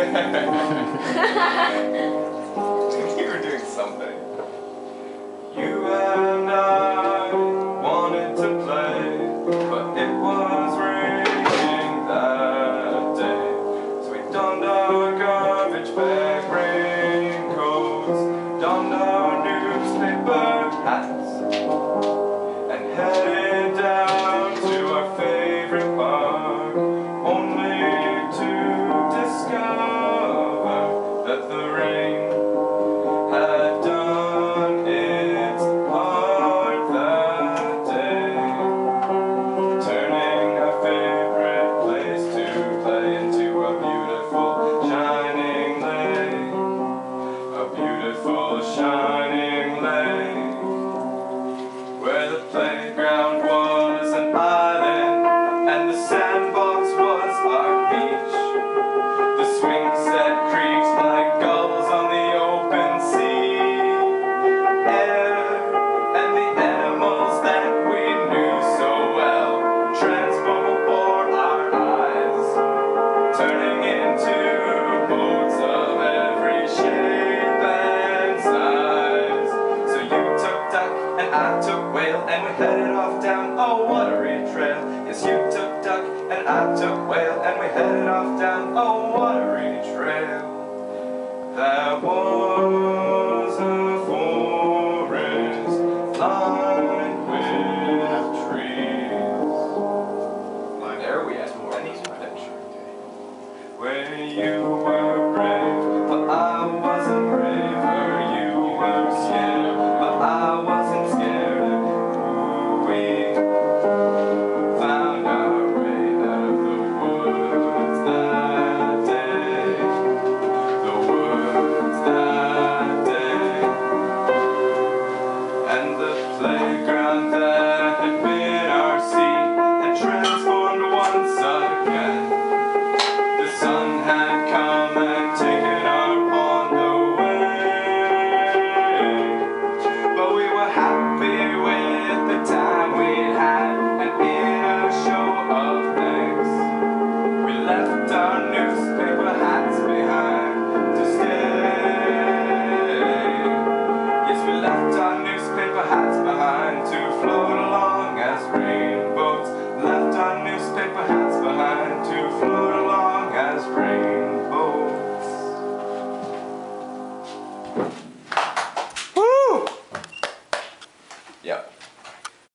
you were doing something. You and I wanted to play, but it was raining that day. So we donned our garbage bag playground I took whale and we headed off down a watery trail. Yes, you took duck and I took whale and we headed off down a watery trail. That was a forest lined with trees. There we had more picture. Where you were